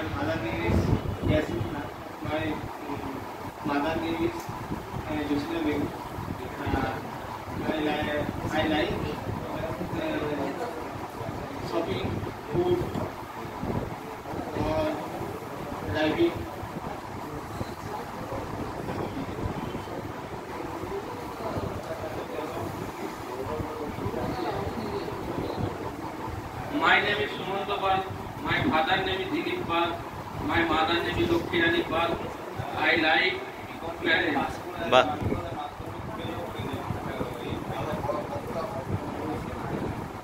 my mother name is Yasmin. My um, mother name is uh, Josina Begum. Uh, I like I like uh, shopping, food, or driving. My name is Sumanta Pal. My father name is Dilip Pal. My mother name is Lokhi Rani Pal. I like marriage. বাহ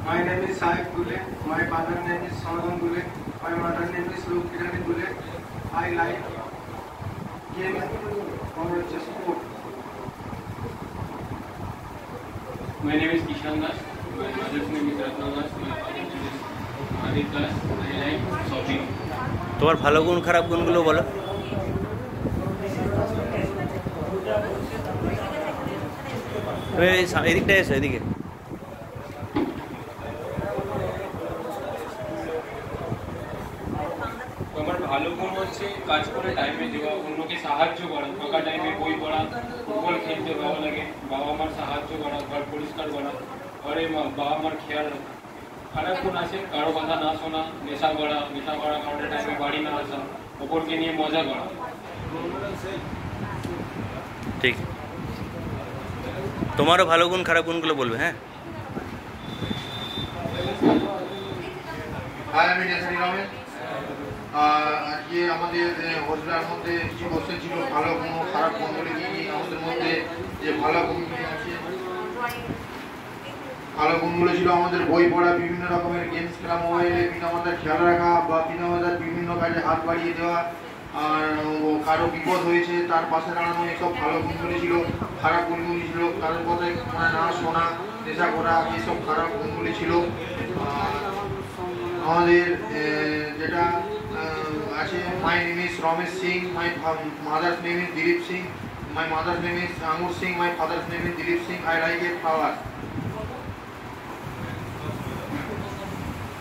My name is Saif Gule. My father name is Samadhan Gule. My mother name is Lokirani Gule. I like gaming or just sport. My name is Kishan Das. My mother's name is Ratna Das. My father's name is Adit Das. I like shopping. তোমার ভালো গুণ খারাপ গুণগুলো বলো তুমি এই সা- এদিকটা এসো এদিকে আমার ভালো গুণ হচ্ছে কাজ করে টাইমে দেওয়া অন্যকে সাহায্য করা ফাঁকা টাইমে বই পড়া ফুটবল খেলতে ভালো লাগে বাবা মার সাহায্য করা ঘর পরিষ্কার করা ঘরে মা- বাবা মার খেয়াল রাখা খারাপ গুণ আছে কারো কথা না শোনা নেশা করা নেশা করা কারণে টাইমে বাড়ি না আসা অপরকে নিয়ে মজা করা ঠিক তোমারও ভালো গুণ খারাপ গুণগুলো বলবে হ্যাঁ হাই আমি নেসারি রমেন আহ, আজকে আমাদের হোস্টেলের মধ্যে কি বসেছিল ভালো গুণ ও খারাপ গুণ বলে কি কি আমাদের মধ্যে যে ভালো গুণগুলি আছে ভালো গুণগুলো ছিল আমাদের বই পড়া, বিভিন্ন রকমের গেমস খেলা মোবাইলে পিতামাতার খেয়াল রাখা বা পিতামাতার বিভিন্ন কাজে হাত বাড়িয়ে দেওয়া। আর কারও বিপদ হয়েছে, তার পাশে দাঁড়ানো এসব ভালো গুণগুলি ছিল খারাপ গুণগুলি ছিল কারোর কথায় মানে না শোনা, নেশা করা, এসব খারাপ গুণগুলি ছিল আমাদের যেটা আছে my name Ramesh Singh my mother's name Dilip Singh my mother's name Angur Singh my father's name Dilip Singh I like a flower